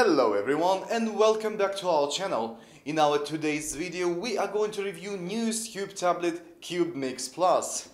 Hello everyone and welcome back to our channel. In our today's video we are going to review newest Cube tablet Cube Mix Plus.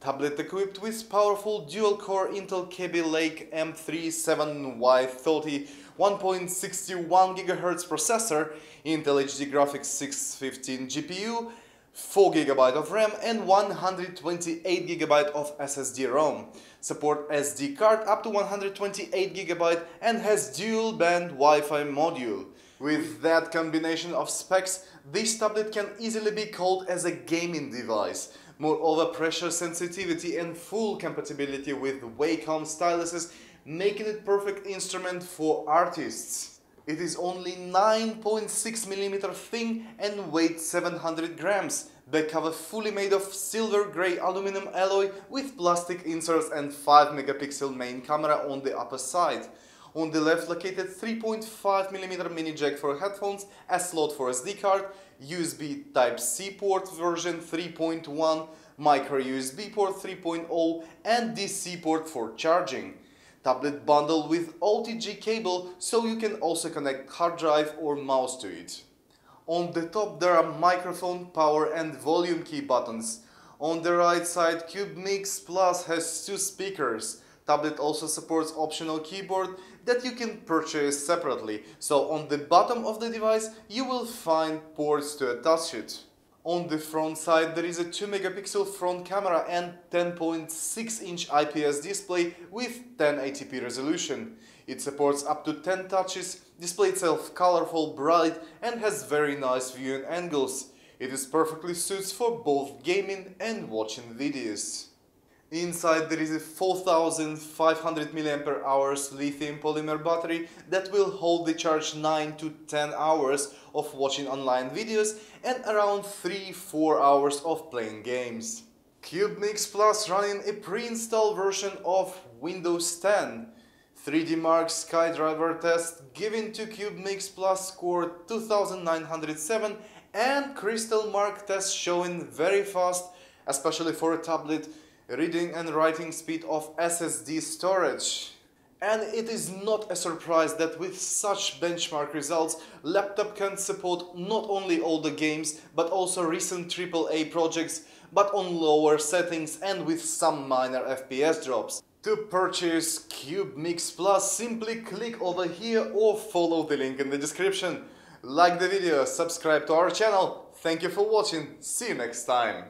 Tablet equipped with powerful dual-core Intel Kaby Lake M37Y30 1.61 GHz processor, Intel HD Graphics 615 GPU, 4GB of RAM and 128GB of SSD-ROM. Support SD card up to 128GB and has dual band Wi-Fi module. With that combination of specs, this tablet can easily be called as a gaming device. Moreover, pressure sensitivity and full compatibility with Wacom styluses making it perfect instrument for artists. It is only 9.6mm thin and weighs 700 grams. Back cover fully made of silver grey aluminum alloy with plastic inserts and 5 megapixel main camera on the upper side. On the left located 3.5mm mini jack for headphones, a slot for SD card, USB Type-C port version 3.1, micro USB port 3.0 and DC port for charging tablet bundle with OTG cable so you can also connect hard drive or mouse to it. On the top there are microphone, power and volume key buttons. On the right side Cube Mix Plus has two speakers. Tablet also supports optional keyboard that you can purchase separately, so on the bottom of the device you will find ports to attach it. On the front side there is a 2 megapixel front camera and 10.6 inch IPS display with 1080p resolution. It supports up to 10 touches, display itself colorful, bright and has very nice viewing angles. It is perfectly suits for both gaming and watching videos. Inside there is a 4500 mAh lithium polymer battery that will hold the charge 9 to 10 hours of watching online videos and around 3-4 hours of playing games. Cube Mix Plus running a pre-installed version of Windows 10. 3D Mark Sky Diver test given to Cube Mix Plus score 2907 and Crystal Mark test showing very fast, especially for a tablet reading and writing speed of SSD storage. And it is not a surprise that with such benchmark results, laptop can support not only the games, but also recent AAA projects, but on lower settings and with some minor FPS drops. To purchase Cube Mix Plus, simply click over here or follow the link in the description. Like the video, subscribe to our channel. Thank you for watching, see you next time.